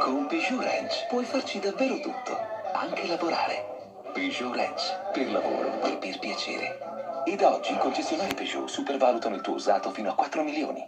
Con Peugeot Ranch puoi farci davvero tutto, anche lavorare. Peugeot Ranch, per lavoro e per piacere. E da oggi i concessionari Peugeot supervalutano il tuo usato fino a 4 milioni.